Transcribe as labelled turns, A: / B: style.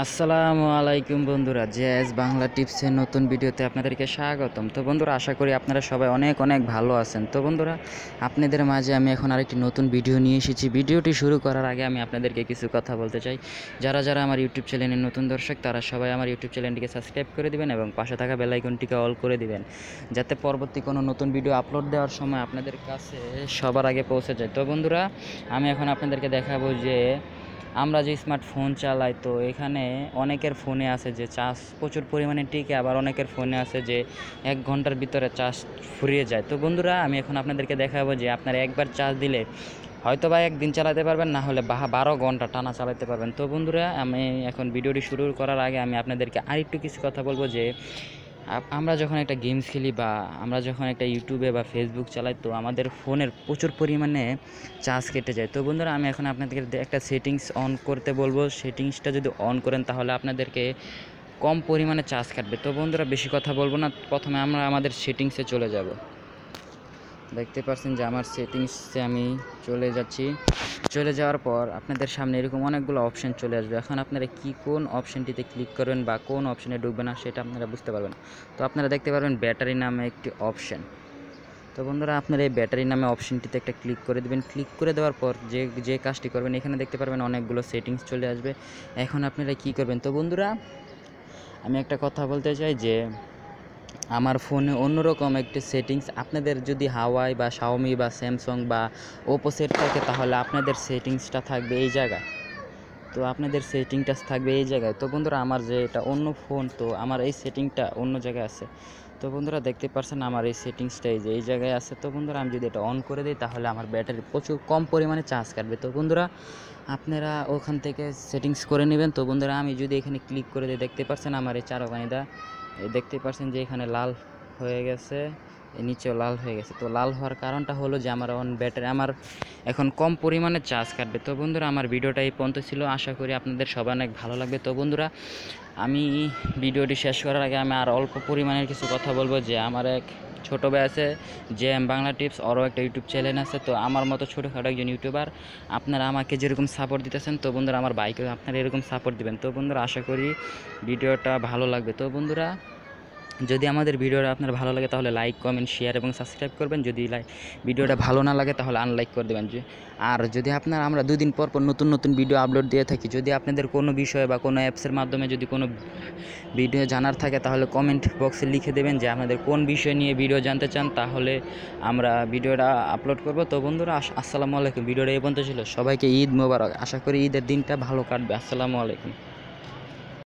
A: আসসালামু আলাইকুম বন্ধুরা, জেএস বাংলা টিপসের নতুন ভিডিওতে আপনাদেরকে স্বাগতম। তো বন্ধুরা, আশা করি আপনারা সবাই অনেক অনেক ভালো আছেন। তো বন্ধুরা, আপনাদের মাঝে আমি এখন আরেকটি নতুন ভিডিও নিয়ে এসেছি। ভিডিওটি শুরু করার আগে আমি আপনাদেরকে কিছু কথা বলতে চাই। যারা যারা আমার ইউটিউব চ্যানেলের নতুন দর্শক, তারা সবাই আমার ইউটিউব চ্যানেলটিকে সাবস্ক্রাইব করে দিবেন এবং পাশে থাকা বেল আইকনটিকে অল করে দিবেন। যাতে পরবর্তী কোনো নতুন ভিডিও আপলোড দেওয়ার সময় আপনাদের কাছে সবার আগে পৌঁছে যায়। তো বন্ধুরা, আমি এখন আপনাদেরকে দেখাবো যে আমরা যে স্মার্টফোন চালাই, তো এখানে অনেকের ফোনে আছে যে চার্জ প্রচুর পরিমাণে টিকে, আবার অনেকের ফোনে আছে যে এক ঘণ্টার ভিতরে চার্জ ফুরিয়ে যায়। তো বন্ধুরা, আমি এখন আপনাদেরকে দেখাবো যে আপনারা একবার চার্জ দিলে হয়তো বা একদিন চালাতে পারবেন, না হলে বারো ঘণ্টা টানা চালাতে পারবেন। তো বন্ধুরা, আমি এখন ভিডিওটি শুরু করার আগে আমি আপনাদেরকে আরেকটু কিছু কথা বলব যে আমরা যখন একটা গেমস খেলি বা আমরা যখন একটা ইউটিউবে বা ফেসবুক চালাই, তো আমাদের ফোনের প্রচুর পরিমাণে চার্জ কেটে যায়। তো বন্ধুরা, আমি এখন আপনাদেরকে একটা সেটিংস অন করতে বলব, সেটিংসটা যদি অন করেন, তাহলে আপনাদেরকে কম পরিমাণে চার্জ কাটবে। তো বন্ধুরা, বেশি কথা বলব না, প্রথমে আমরা আমাদের সেটিংসে চলে যাব। দেখতে পাচ্ছেন যে আমার সেটিংসে আমি চলে যাচ্ছি। চলে যাওয়ার পর আপনাদের সামনে এরকম অনেকগুলো অপশন চলে আসবে। এখন আপনারা কি কোন অপশনটিতে ক্লিক করবেন বা কোন অপশনে ঢুকবে না সেটা আপনারা বুঝতে পারবেন তো আপনারা দেখতে পারবেন ব্যাটারি নামে একটি অপশন তো বন্ধুরা, আপনারা এই ব্যাটারি নামে অপশনটিতে একটা ক্লিক করে দেবেন। ক্লিক করে দেওয়ার পর যে যে কাজটি করবেন, এখানে দেখতে পারবেন অনেকগুলো সেটিংস চলে আসবে। এখন আপনারা কি করবেন? তো বন্ধুরা, আমি একটা কথা বলতে চাই যে আমার ফোনে অন্যরকম একটি সেটিংস। আপনাদের যদি হাওয়াই বা শাওমি বা স্যামসং বা ওপো সেট থাকে, তাহলে আপনাদের সেটিংসটা থাকবে এই জায়গায়। তো আপনাদের সেটিংটা থাকবে এই জায়গায়। তো বন্ধুরা, আমার যে এটা অন্য ফোন, তো আমার এই সেটিংটা অন্য জায়গায় আছে। তো বন্ধুরা, দেখতে পারছেন আমার এই সেটিংসটা এই যে এই জায়গায় আছে। তো বন্ধুরা, আমি যদি এটা অন করে দিই, তাহলে আমার ব্যাটারি প্রচুর কম পরিমাণে চার্জ কাটবে। তো বন্ধুরা, আপনারা ওখান থেকে সেটিংস করে নেবেন। তো বন্ধুরা, আমি যদি এখানে ক্লিক করে দিই, দেখতে পাচ্ছেন আমার এই এই দেখতে পাচ্ছেন যে এখানে লাল হয়ে গেছে নিচেও লাল হয়ে গেছে। তো লাল হওয়ার কারণটা হলো যে আমার অন ব্যাটারি আমার এখন কম পরিমাণে চার্জ কাটবে। তো বন্ধুরা, আমার ভিডিওটা এই পর্যন্ত ছিল। আশা করি আপনাদের সবাই অনেক ভালো লাগবে। তো বন্ধুরা, আমি ভিডিওটি শেষ করার আগে আমি আর অল্প পরিমাণের কিছু কথা বলব যে আমার এক ছোটো ভাই আছে, যে বাংলা টিপস আরও একটা ইউটিউব চ্যানেল আছে। তো আমার মতো ছোটোখাটো একজন ইউটিউবার, আপনারা আমাকে যেরকম সাপোর্ট দিতেছেন, তো বন্ধুরা আমার বাইকে আপনারা এরকম সাপোর্ট দিবেন। তো বন্ধুরা, আশা করি ভিডিওটা ভালো লাগবে। তো বন্ধুরা যদি আমাদের ভিডিওটা আপনার ভালো লাগে তাহলে লাইক কমেন্ট শেয়ার এবং সাবস্ক্রাইব করবেন। যদি লাইক ভিডিওটা ভালো না লাগে তাহলে আনলাইক করে দেবেন আর যদি আপনার আমরা দুদিন পর পর নতুন নতুন ভিডিও আপলোড দিয়ে থাকি, যদি আপনাদের কোনো বিষয়ে বা কোনো অ্যাপসের মাধ্যমে যদি কোনো ভিডিও জানার থাকে, তাহলে কমেন্ট বক্সে লিখে দেবেন যে আপনাদের কোন বিষয় নিয়ে ভিডিও জানতে চান, তাহলে আমরা ভিডিওটা আপলোড করব। তো বন্ধুরা, আস- আসসালামু আলাইকুম। ভিডিওটা এই পর্যন্ত ছিল। সবাইকে ঈদ মোবারক। আশা করি ঈদের দিনটা ভালো কাটবে। আসসালামু আলাইকুম।